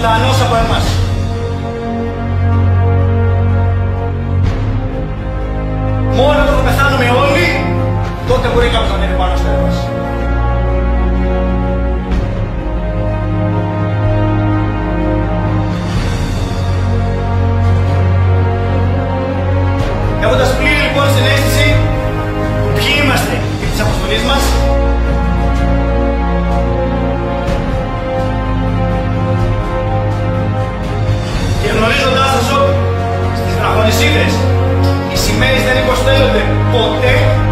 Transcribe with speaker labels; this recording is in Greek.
Speaker 1: ζωντανός από εμάς. Μόνο όταν θα πεθάνουμε όλοι, τότε μπορεί κάποιος να ανέβει πάνω στο μας. modelos de